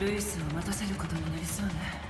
ルイスを待たせることになりそうね。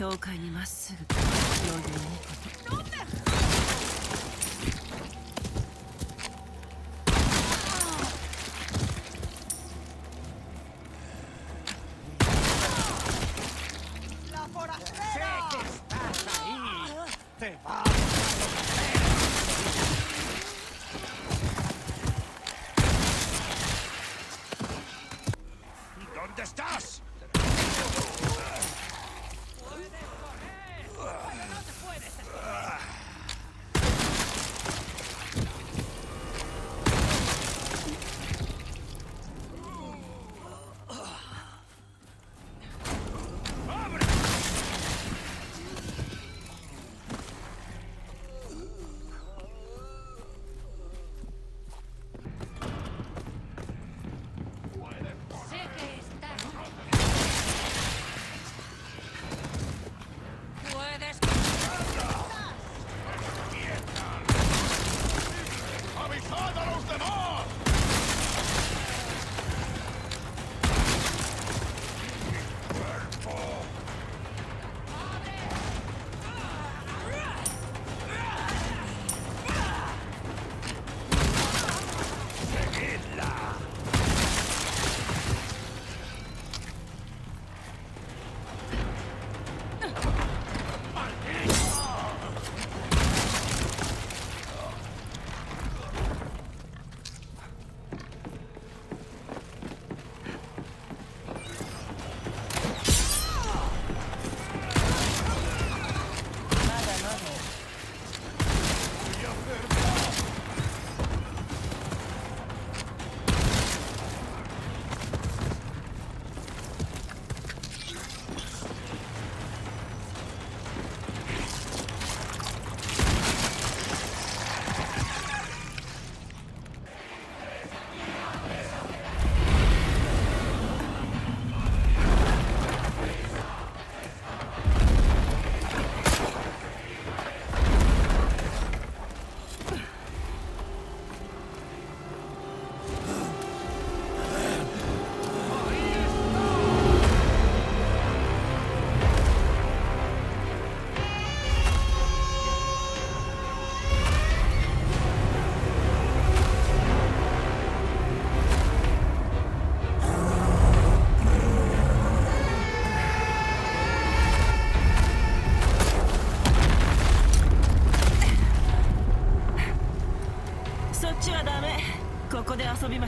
教会にまっすぐ。余裕にこと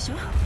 行了。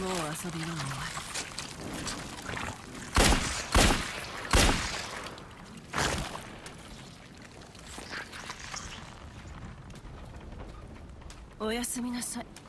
もう遊びは終わり。おやすみなさい。